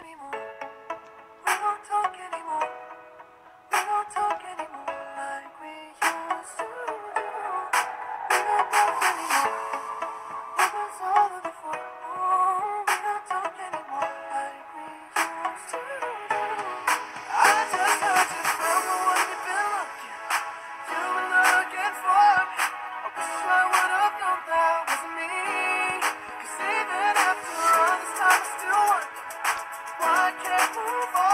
anymore. We don't talk anymore. We don't talk anymore like we used to do. We don't talk anymore. Before. Oh, we don't talk anymore like we used to. I just the one you've been looking. You were looking for. I wish I would have known that Can't move on.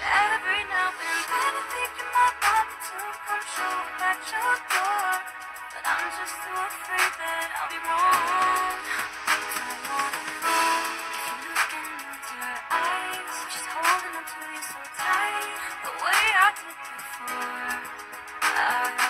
Every now and then I think it might want to come show at your door. But I'm just too afraid that I'll be wrong. I if you're looking into her eyes. She's holding on to you so tight, the way I did before. I